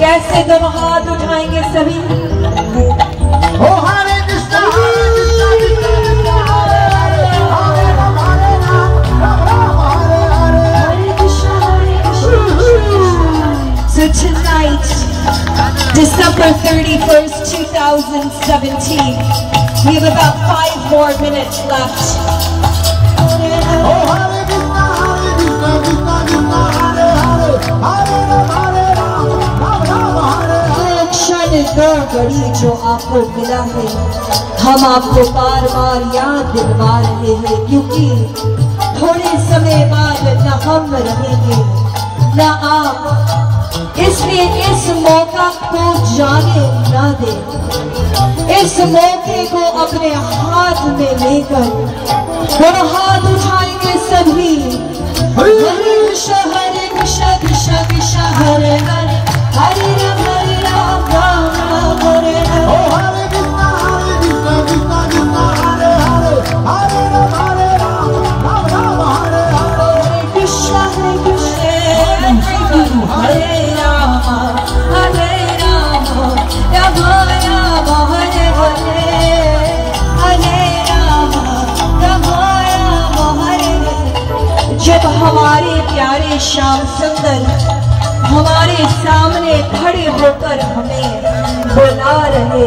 कैसे हाथ उठाएंगे सभी? So tonight, December 31st, 2017, we have about five more minutes left. Oh, घड़ी जो आपको मिला है। हम आपको बार बार याद दिलवा रहे हैं, क्योंकि थोड़े समय बाद न हम रहेंगे, न आप। इसलिए इस मौका को जाने ना दे। इस मौके को अपने हाथ में लेकर हाथ उठाएँगे सभी। शहर जब हमारे प्यारे श्याम सुंदर हमारे सामने खड़े होकर हमें बुला रहे